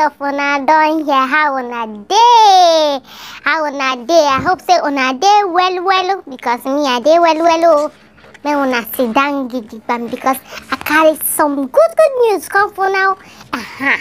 of Una Don here. How una day? How una day? I hope say una day well well because me I day well well oh. May una sit down gidigba because I carry some good good news come for now. Uh-huh.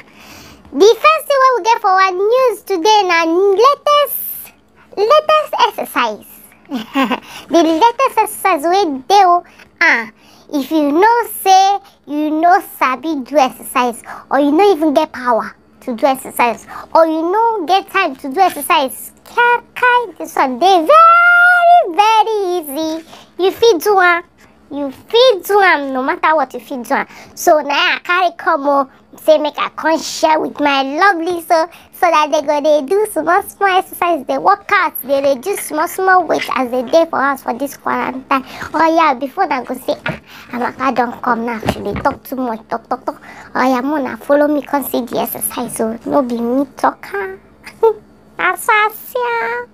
The first thing we get for our news today na latest latest exercise. the latest exercise wey dey o. Ah, if you know say you no sabi do exercise or you no even get power to do exercise. Or you no get time to do exercise. Kai this one dey very very easy. You fit do am. You fit do am no matter what you fit do am. So na i carry come o say make i come share with my lovely so so that they go dey do small small exercise. Dey work out. Dey reduce small small weight as dey dey for house for this quarantine. Oya before na go say ah amaka don come now she dey talk too much talk talk talk. Oya mo na follow me come see the exercise o no be me talk am so i see am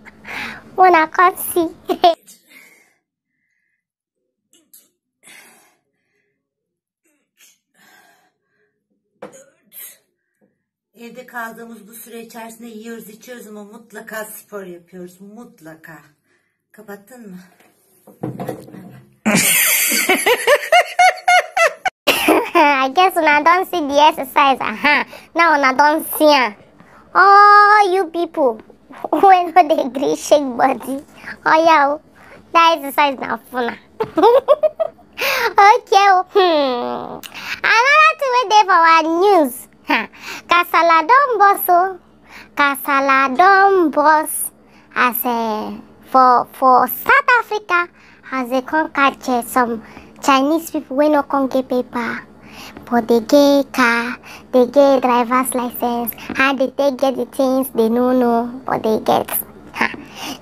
mo na come see. Evde kaldığımız bu süre içerisinde yiyoruz içiyoruz ama mutlaka spor yapıyoruz. Mutlaka. Kapattın mı? I guess una don see the exercise. Uh-huh. Now una don see am. All you people wey no dey gree shake body. Oya o, that exercise na funa. okay. Hmm. Another wey dey for our news. Burst o. Kasala as uh, for for South Africa as they come catch some Chinese people when no come get paper. But they get car, they get driver's license, and they take get the things they no know, but they get. Ha.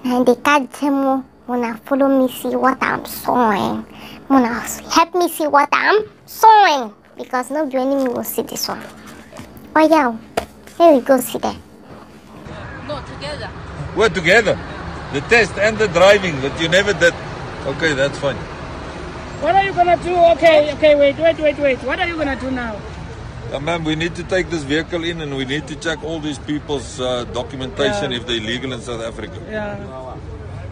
And they catch them, wanna follow me see what I'm sewing. Wanna help me see what I'm sewing. Because no enemy will see this one. Oh yeah, here we go see that. No, together. We're together. The test and the driving that you never did. Okay, that's fine. What are you gonna do? Okay, okay, wait, wait, wait, wait. What are you gonna do now? Uh, ma'am, we need to take this vehicle in and we need to check all these people's uh, documentation Yeah. if they're legal in South Africa. Yeah.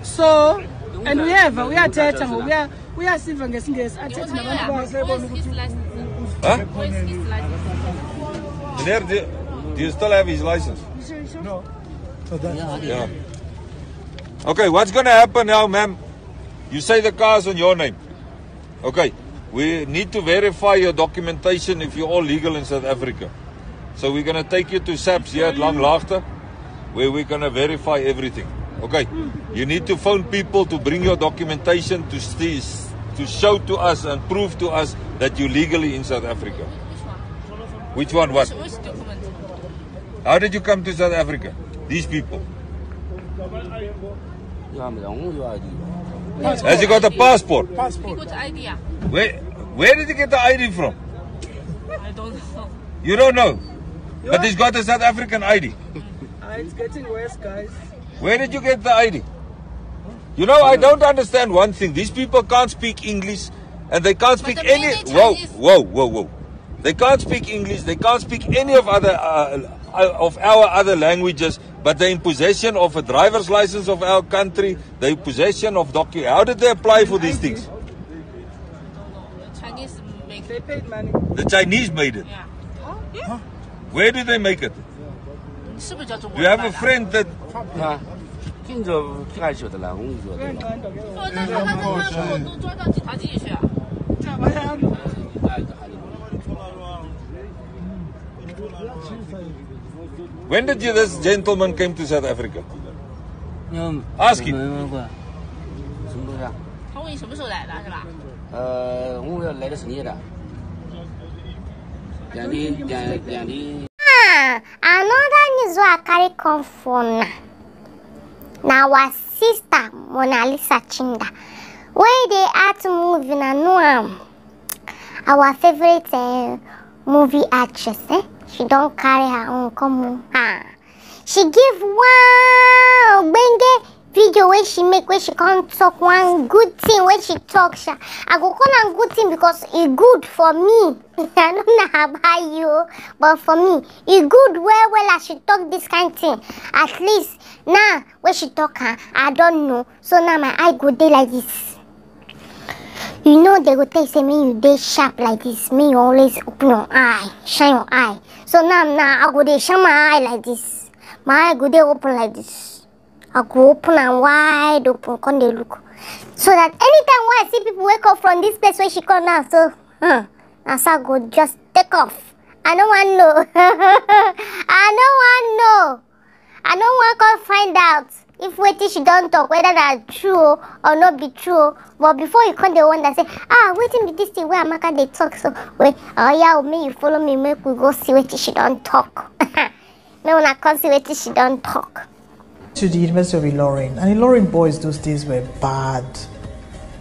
So, and we have, we are thetha we are, we are siva ngesingesi. Athethe nabantu Where's bakhe his license? Huh? Where's his license? Meneer, do, do you still have his license? No. Oh, yeah. Okay, what's going to happen now, ma'am? You say the car's on your name. Okay, we need to verify your documentation if you're all legal in South Africa. So we're going to take you to SAPS here at Langlaagte, where we're going to verify everything. Okay, you need to phone people to bring your documentation to see, to show to us and prove to us that you're legally in South Africa. Which one? Which one? What? Which, which document? How did you come to South Africa? These people. Has he got a passport? He got idea. Where where did he get the ID from? I don't know. You don't know. But he's got a South African ID. Ah, it's getting worse, guys. Where did you get the ID? You know, I don't understand one thing. These people can't speak English and they can't speak the any. mainly Whoa, whoa, whoa, whoa. They can't speak English. They can't speak any of other uh, uh, of our other languages. But they're in possession of a driver's license of our country. They're in possession of docu. How did they apply for these things? The Chinese make They paid money. The Chinese made it. yeah. Where did they make it? 是不是叫中 Do 国 you 人 have 买 a 的？ friend that 啊，今朝介绍的啦，我跟你说的。 我那他他他他我都抓到警察局里去啊。 When did you, this gentleman came to South Africa? Ask him. 他问你什么时候来的，是吧？呃，我来的是你的，两天两两天。Ah, another news wey I carry come for na na our sister Monalisa Chinda wey dey act movie na know um, our favourite uh, eh, movie actress. Eh? She don carry her own come o ah she give one ogbenge video wey she make wey she come talk one good thing wey she talk sha. I go call am good thing because e good for me. I no know about you but for me e good well well as she talk this kind thing. At least now wey she talk am i don know. So now my eye go dey like this you know they go tell say make you dey sharp like this. Make you always open your eye shine your eye. So now now i go dey shine my eye like this. My eye go dey open like this. I go open am wide open come dey look. So that anytime wey i see people wey come from this place wey she come now so hmm, na so i go just take off. I no wan know. I no wan know. I no wan come find out if wetin she don talk whether na true or no be true but before you come dey wonder say ah wetin be dis thing wey amaka dey talk so wait oya o make you follow me make we go see wetin she don talk make una come see wetin she don talk. to the University of Ilorin, and the Ilorin boys those days were bad,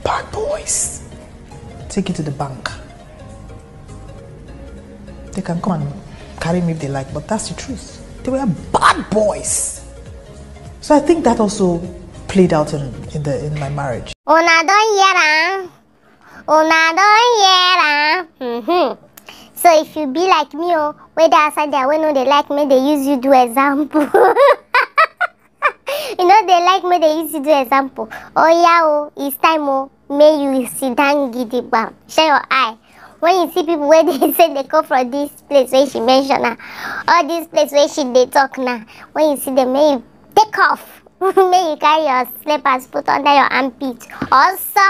bad boys. Take it to the bank. They can come and carry me if they like, but that's the truth. They were bad boys. So I think that also played out in, in the in my marriage. una don hear am una don hear am mm-hmm. so if you be like me o wey dey outside there wey no dey like make dey use you do example. You no dey like make dey use you do example. Oya o it's time o make you sit down gidigba shine your eye. When you see people wey dey say dey come from this place wey she mention na all this place wey she dey talk na when you see them make you take off. Make you carry your slippers put under your armpit. Also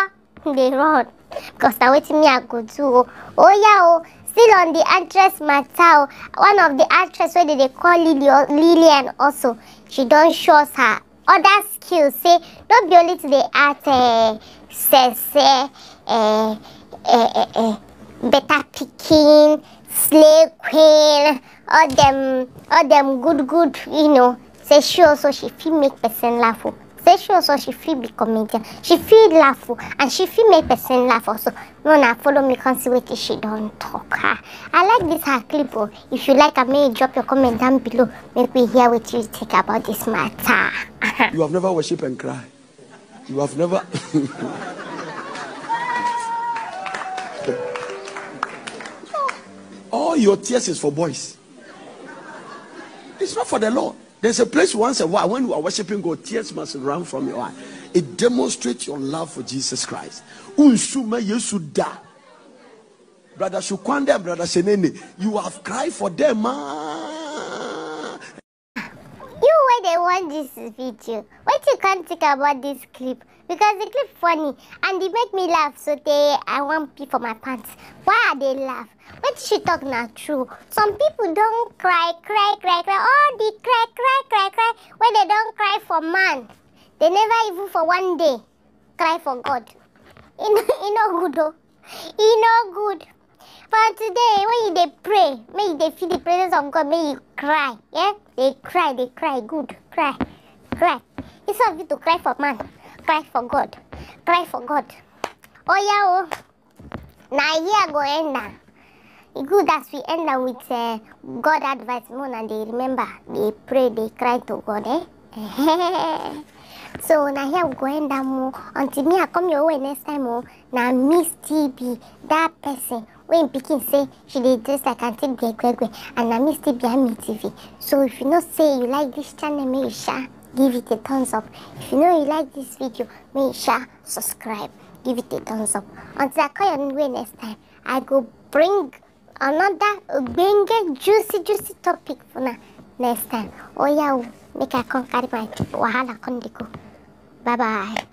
dey run because na wetin me i go do o oya o still on the actress matter o one of the actress dey dey call Lily, lillian also. She don show us her other skills say no be only to dey act uh, sese uh, uh, uh, uh, better pikin slay queen all dem all dem good good you know say she also she fit make person laugh oh. say she also she fit be comedian she fit laugh o and she fit make person laugh also no na follow me come see wetin she don talk i like this her clip o if you like make you drop your comment down below make we hear wetin you think about this matter. You have never worship and cry. You have never. All your tears is for boys. It's not for the Lord. There's a place once a while when you are worshiping God, tears must run from your eye. It demonstrates your love for Jesus Christ. Brother Shukwanda, Brother Senene, you have cried for them. Ah. You want this video. Wetin you come think about this clip? Because the clip funny and e make me laugh. Sotey i want pee for my pants. Why are they laugh? Wetin she talk not true. Some people don cry cry cry cry. All the cry cry cry cry wey dey don cry for man. They never even for one day cry for god. E no e no good o e no good for today when dey pray make you dey feel the presence of god make you cry yeah? Dey cry dey cry good cry cry. Instead of you to cry for man cry for god cry for god. Oya o na here i go end am. E good as we end am with uh, god advice make una dey remember dey pray dey cry to god eh? So na here we go end am o until me i come your way next time o na miss tb that person wey im pikin say she dey dress like aunty gbegbe and na me still be ami tv so if you know say you like this channel make you sha give it a thumbs up. If you know you like this video make you sha subscribe give it a thumbs up. Until i come your way next time i go bring another ogbenge juicy juicy topic for una next time. Oya o make i come carry my wahala come dey go. Bye bye.